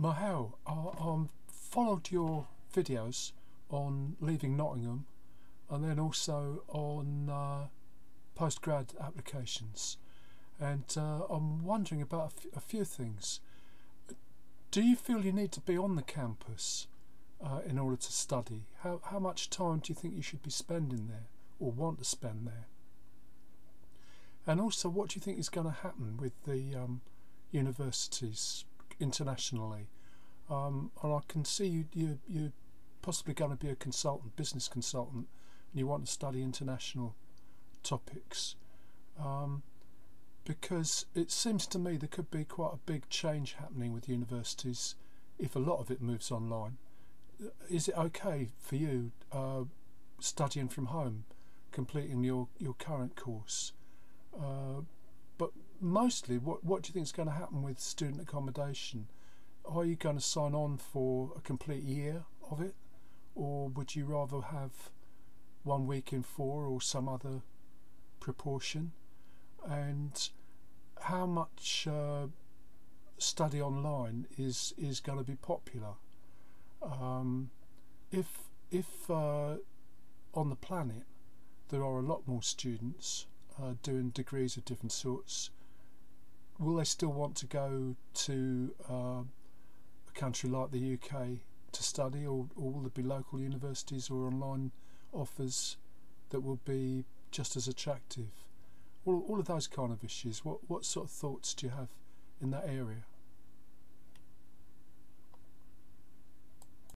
Mahel, I, I followed your videos on leaving Nottingham and then also on uh, postgrad applications. And uh, I'm wondering about a, few things. Do you feel you need to be on the campus uh, in order to study? How, how much time do you think you should be spending there or want to spend there? And also, what do you think is going to happen with the um, universities internationally? Um, and I can see you, you, you're possibly going to be a consultant, business consultant, and you want to study international topics. Um, because it seems to me there could be quite a big change happening with universities if a lot of it moves online. Is it okay for you uh, studying from home, completing your, your current course? Uh, but mostly, what, what do you think is going to happen with student accommodation? Are you going to sign on for a complete year of it? Or would you rather have one week in four or some other proportion? And how much uh, study online is is going to be popular? Um, if if uh, on the planet there are a lot more students uh, doing degrees of different sorts, will they still want to go to uh, a country like the UK to study, or, or will there be local universities or online offers that will be just as attractive? All, all of those kind of issues. What what sort of thoughts do you have in that area?